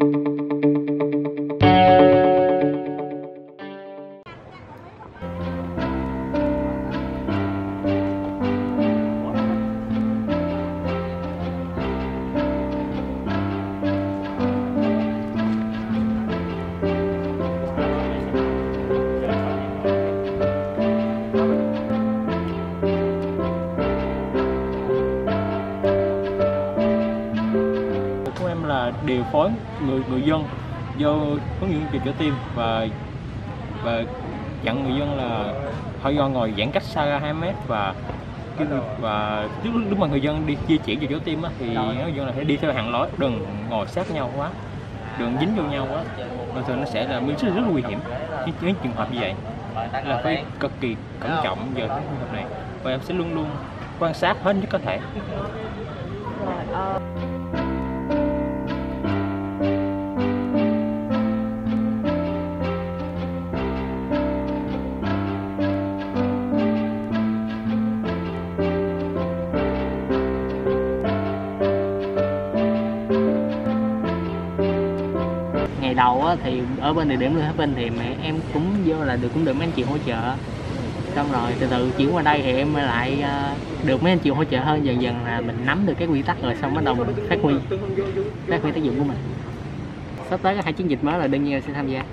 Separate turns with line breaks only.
của điều phối người người dân do hướng dẫn việc trở tim và và dặn người dân là phải do ngồi giãn cách xa ra 2 mét và cái và lúc, lúc mà người dân đi di chuyển về chỗ tim á, thì người dân là phải đi theo hàng lối đừng ngồi sát nhau quá đừng dính vô nhau quá. Rồi thường nó sẽ là rất, rất là nguy hiểm những, những trường hợp như vậy. Là phải cực kỳ cẩn trọng giờ cái trường hợp này. Và em sẽ luôn luôn quan sát hết nhất có thể
ngày đầu á, thì ở bên địa điểm Lưu Bình thì mẹ em cũng vô là được cũng được mấy anh chị hỗ trợ. Xong rồi từ từ chuyển qua đây thì em lại à, được mấy anh chị hỗ trợ hơn. Dần dần là mình nắm được cái quy tắc rồi xong bắt đầu mình phát huy phát huy tác dụng của mình. Sắp tới cái hai chiến dịch mới là đương nhiên là sẽ tham gia.